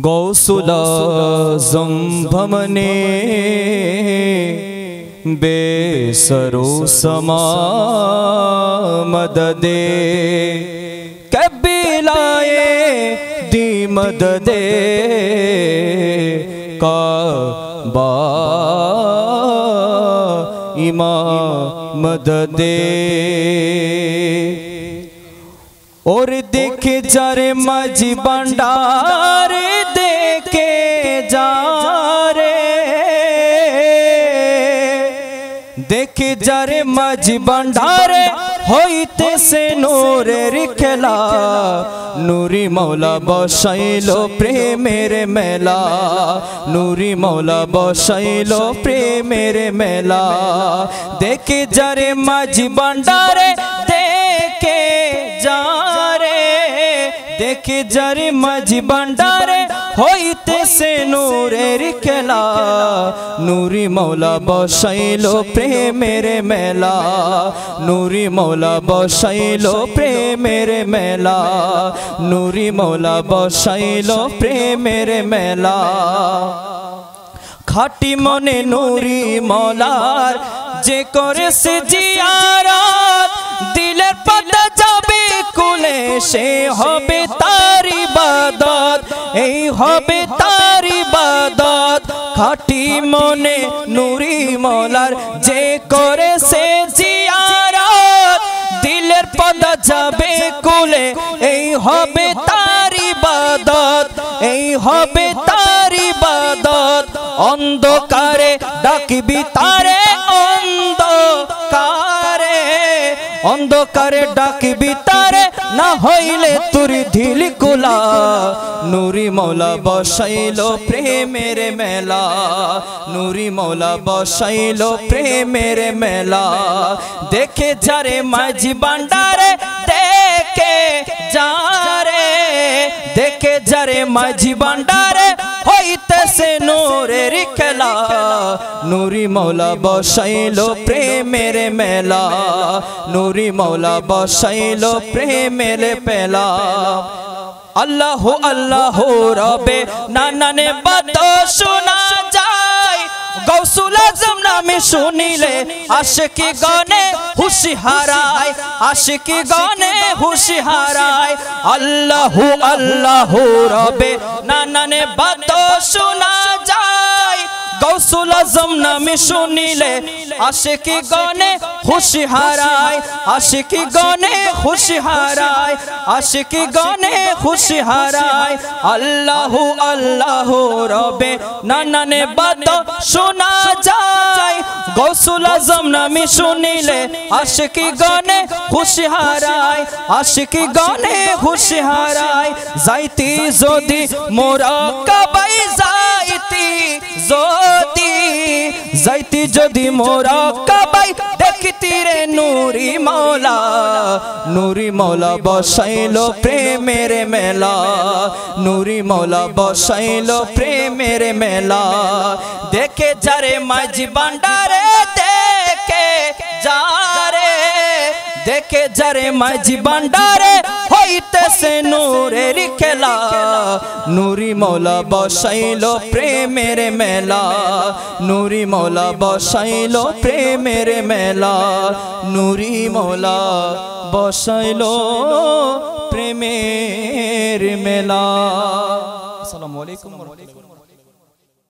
गौसुला जम्भम ने बेसरो समा मददे लाए दी। मददे का बा मददे और देख जरे मजी बंडा যারে মাঝি ভান্ডারে হইতেছে নূরের খেলা। নুরি মৌলা বসাইল প্রেমের মেলা। নুরি মৌলা বসাইল প্রেমের মেলা। দেখে যারে মাঝি ভান্ডারে, দেখে যারে। দেখে যারে মাঝি ভান্ডারে হইতেছে নূরের খেলা। নুরি মৌলা বসাইল প্রেমের মেলা। নুরি মৌলা বসাইল প্রেমের মেলা। নুরি মৌলা বসাইল প্রেমের মেলা। খাটি মনে নুরি মলার, যে করেছে জিয়ারত। সে হবে তার ইবাদত এই হবে তার ইবাদত। খাটি মনে নুরি মলার যে করেছে জিয়ারত দিলের পাতা যাবে কুলে। এই হবে তার ইবাদত। এই হবে তার ইবাদত। অন্ধকারে ডাকিবি তারে। অন্ধকারে ডাকিবি তারে, না হইলে তুর ঢিল কুলা। নুরি মৌলা বসাইল প্রেমের মেলা। নুরি মৌলা বসাইল প্রেমের মেলা। দেখে যারে মাঝি বান্ডারে দেখে যারে। দেখে যারে মাঝি বান্ডারে নূরের খেলা। নুরি মৌলা বসাইল প্রেমের মেলা। নুরি মৌলা বসাইল প্রেমের পেলা। আল্লাহ আল্লাহ রবে নানানে বাত শোনা যায়। গৌসুল আজম নামে শুনিলে আশিকি গনে হুশি হারায়। আশিকি গনে হুশি হারায়। আল্লাহ আল্লাহ রবে নানানে বাত শোনা গৌসুল আজম নামে শুনিলে আশিকি গনে খুশি হারায়, আশিকি গনে খুশি হারায়, আশিকি গনে খুশি হারায়। আল্লাহ আল্লাহ রবে নানানে বাত শোনা যায় গৌসুল আজম নামে শুনিলে আশিকি গনে খুশি হারায়, আশিকি গনে খুশি হারায়। যাইতি যদি মোরা কাবাই যাইতি যাইতি যদি মোরা কাবাই দেখিতি রে নুরি মৌলা নুরি মৌলা বসাইল প্রেমের মেলা। নুরি মৌলা বসাইল প্রেমের মেলা। দেখে যারে মাঝি বান্ডারে দেখে যারে দেখে যারে মাঝি বান্ডারে হইতেছে নূরের খেলা। নুরি মৌলা বসাইল প্রেমের মেলা। নুরি মৌলা বসাইল প্রেমের মেলা। নুরি মৌলা বসাইল প্রেমের মেলা। আসসালামু আলাইকুম